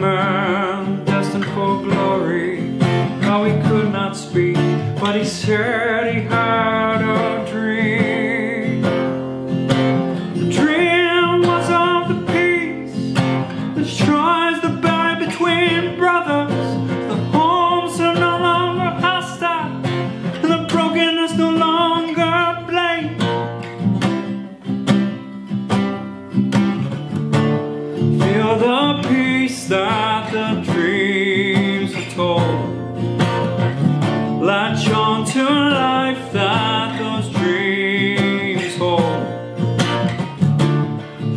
man destined for glory. Now he could not speak, but he said he had a dream. The dream was of the peace that's trying. That the dreams are told. Latch on to life that those dreams hold.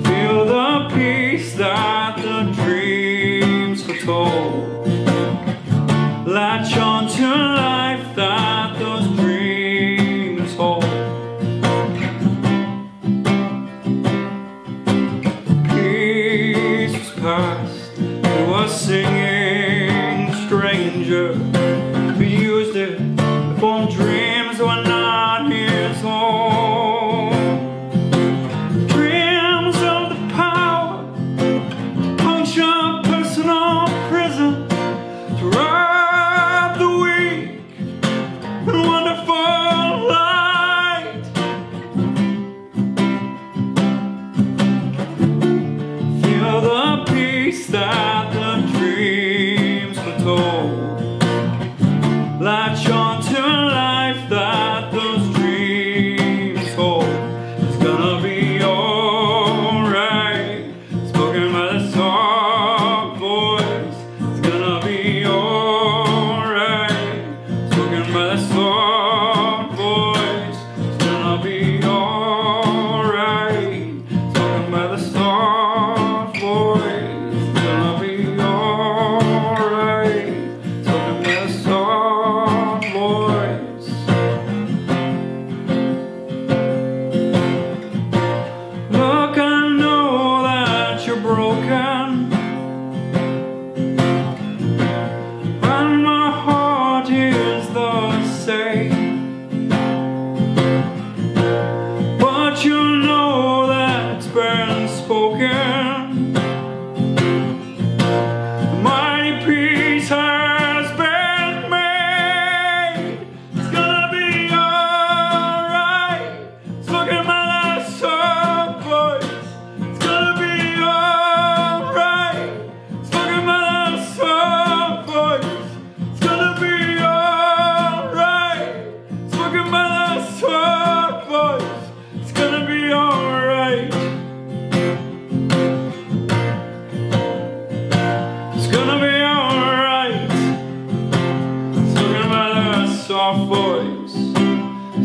Feel the peace that the dreams foretold. Latch on to life. past It was singing stranger. We used it to form dreams that were not his own soft voice,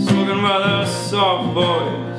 spoken by the soft voice.